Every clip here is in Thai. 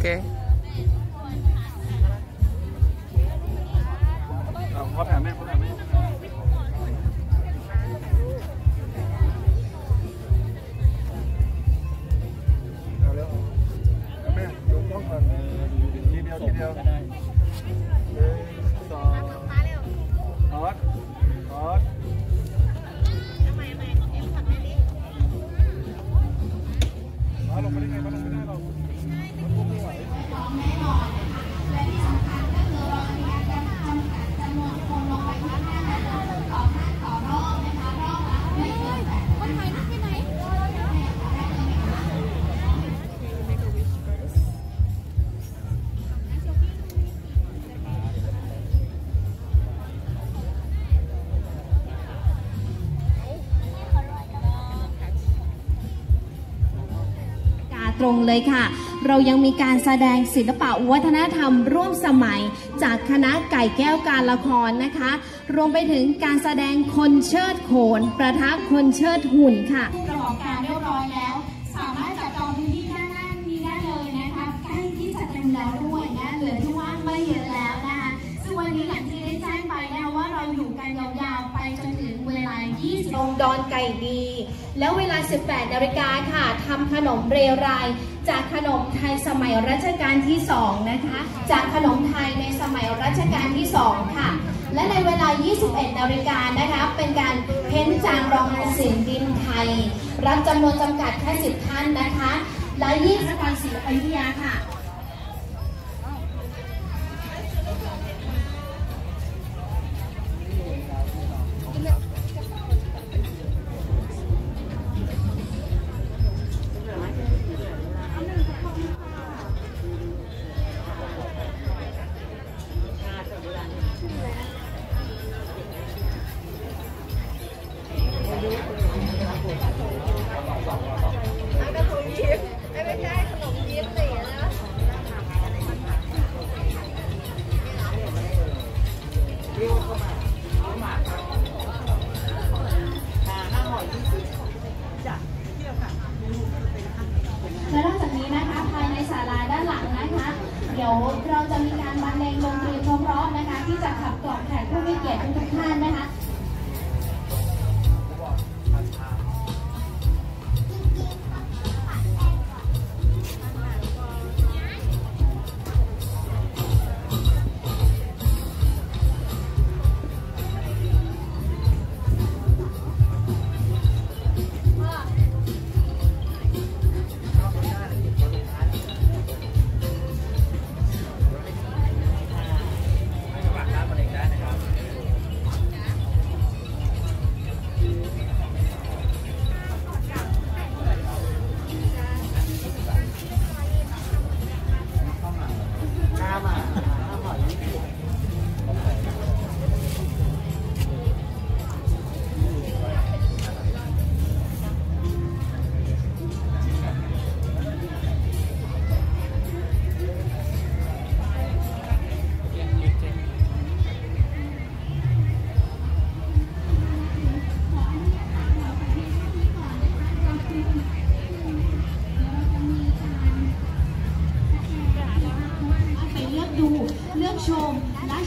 เคเอาขอถามแม่ขอถามแม่เอา ตรงเลยค่ะ เรายังมีการแสดงศิลปะวัฒนธรรมร่วมสมัย จากคณะไก่แก้วการละครนะคะ รวมไปถึงการแสดงคนเชิดโขน ประทับคนเชิดหุ่นค่ะประกอบการเรียบร้อยแล้ว เวลา20ตรงดอนไก่ดี แล้วเวลา 18นาฬิกาค่ะทำขนมเรไรายจากขนมไทยสมัยรัชกาลที่ 2 นะคะ จากขนมไทยในสมัยรัชกาลที่ 2 ค่ะ และในเวลา 21นาฬิกานะคะ เป็นการเพ้นจางรองศิลป์ดินไทย รับจำนวนจำกัดแค่ 10 ท่านนะคะ และยี่สกรศรีอยุธยาค่ะ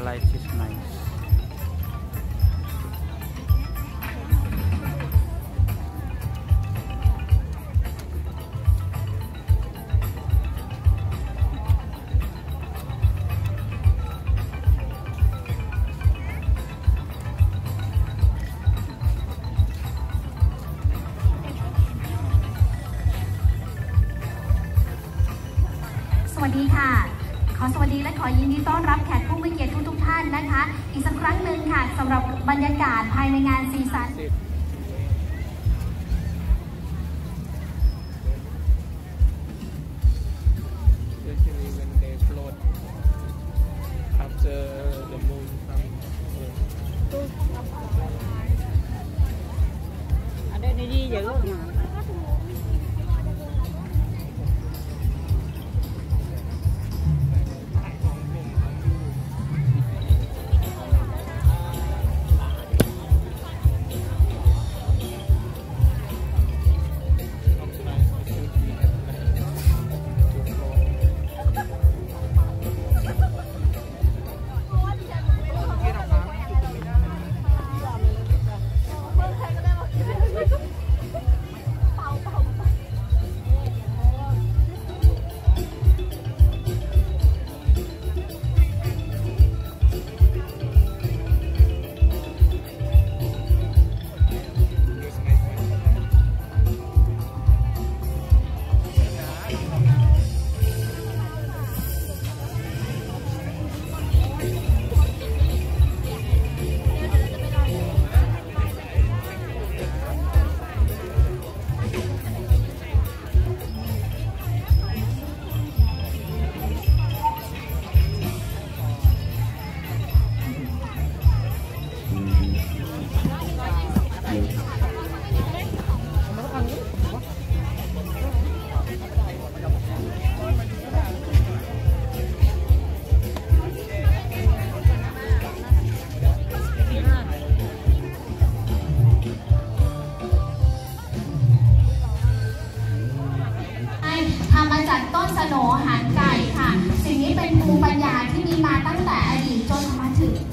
life is nice. ขอยินดีต้อนรับแขกผู้มีเกียรติทุกๆท่านนะคะ อีกสักครั้งหนึ่งค่ะสำหรับบรรยากาศภายในงานซีซั่น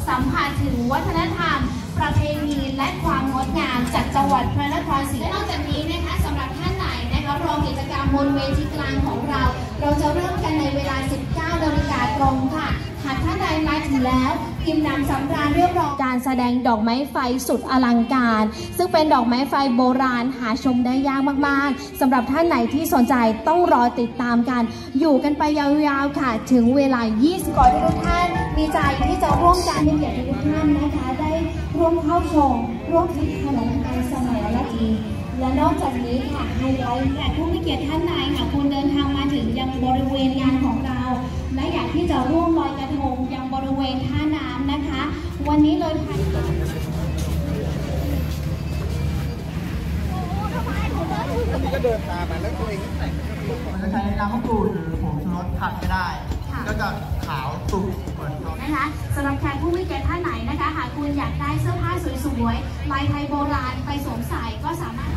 สัมผัสถึงวัฒนธรรม ประเพณีและความงดงามจากจังหวัดพระนครศรีและนอกจากนี้นะคะสำหรับท่านไหนนะคะรอกิจกรรมบนเวทีกลางของเรา เราจะเริ่มกันในเวลา 19นาฬิกาตรงค่ะ หากท่านใดมาถึงแล้วอิ่มหนำสำราญเรียบร้อยการแสดงดอกไม้ไฟสุดอลังการ ซึ่งเป็นดอกไม้ไฟโบราณหาชมได้ยากมากๆสำหรับท่านไหนที่สนใจต้องรอติดตามกัน อยู่กันไปยาวๆค่ะ ถึงเวลา 20ก่อนที่ทุกท่าน มีใจที่จะร่วมกันในเกียรติทุกท่านนะคะ ได้ร่วมเข้าชมร่วมคิดขนมกันสมัยละทีและนอกจากนี้ค่ะไฮไลท์ค่ะผู้มีเกียรติท่านใดค่ะคุณเดินทางมาถึงยังบริเวณงานของเรา และอยากที่จะร่วมลอยกระทงยังบ ริเวณท่าน้ำนะคะ วันนี้เลยค่ะก็เดินตามมาแล้วตัวเองก็แต่งมันจะใช้น้ำมะกรูดหรือผงชูรสผัดไม่ได้ค่ะก็จะขาวสุกเหมือนเขานะคะสำหรับแขกผู้มีเกียรติท่านไหนนะคะ หากคุณอยากได้เสื้อผ้าสวยๆลายไทยโบราณไปสวมใส่ก็สามารถ